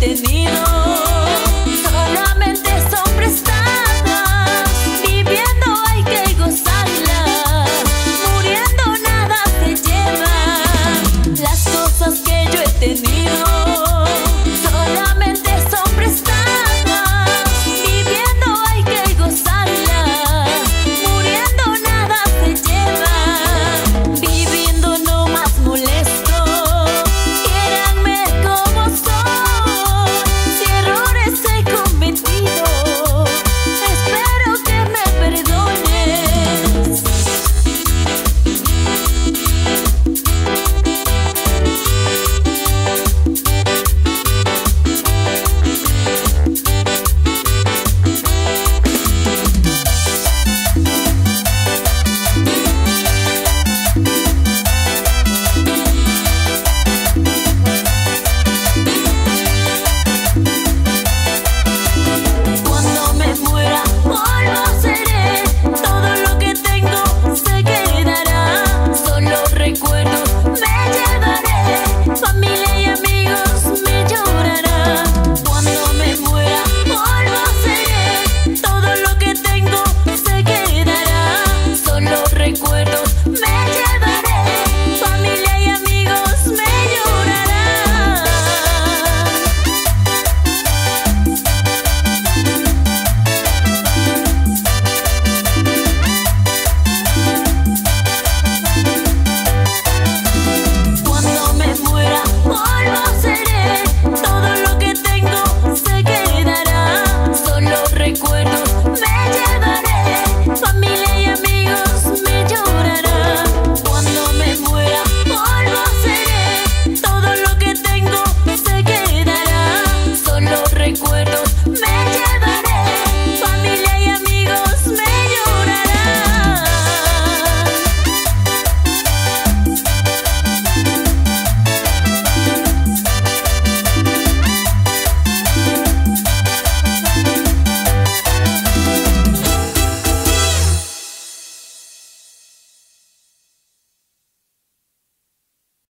tenido